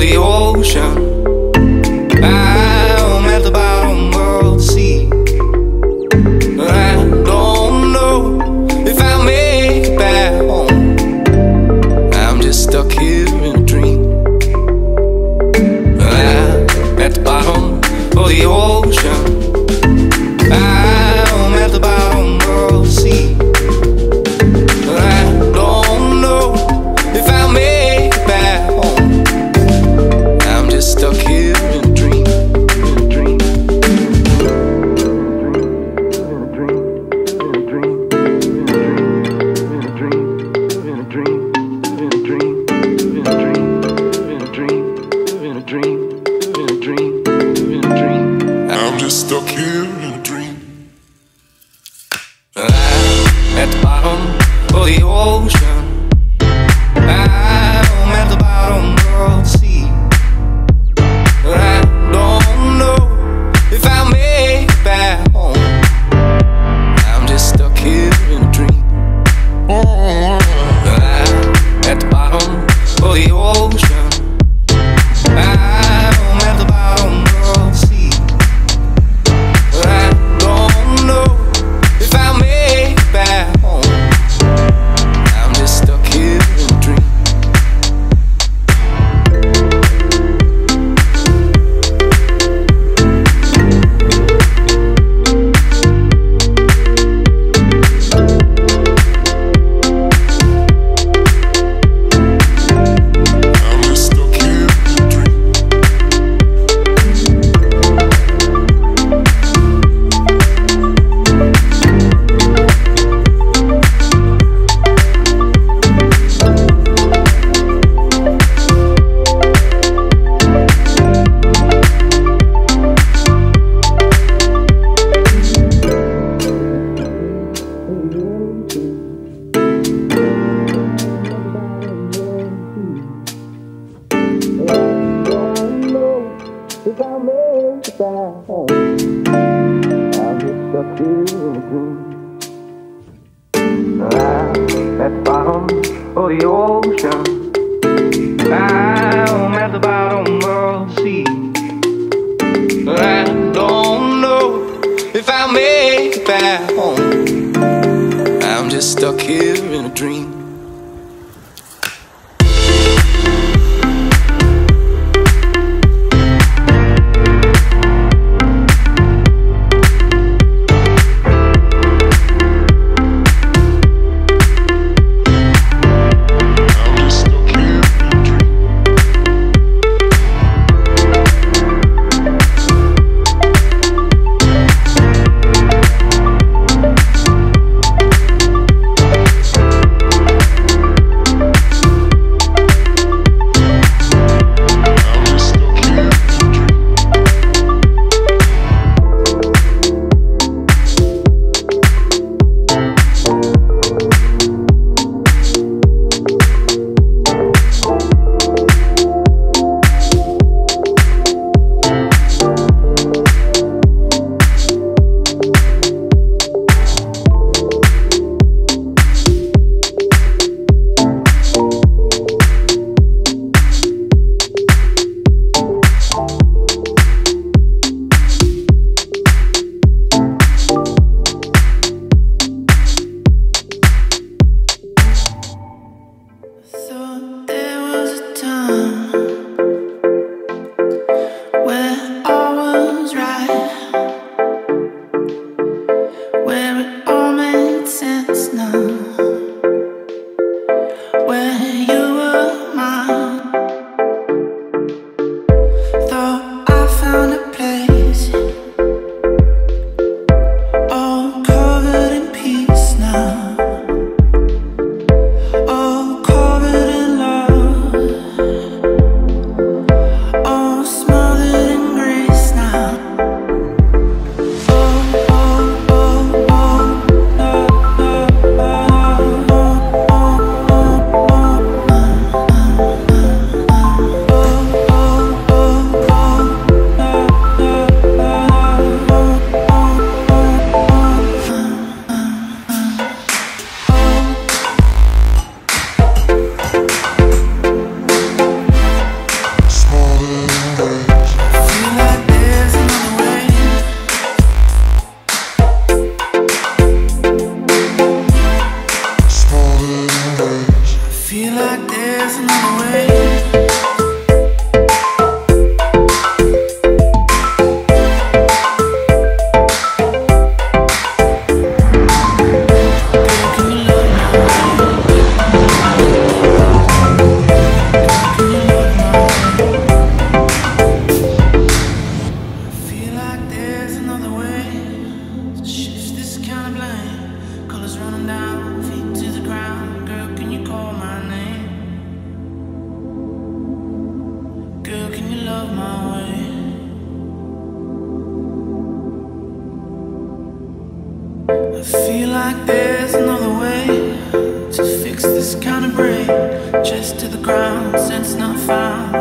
the ocean. the ocean. room. At the bottom of the ocean. I'm at the bottom of the sea. I don't know if I'll make it back home. I'm just stuck here in a dream. Like there's another way. To shift this kind of blame. Colors running down, like there's another way to fix this kind of break. Chest to the ground, sense not found.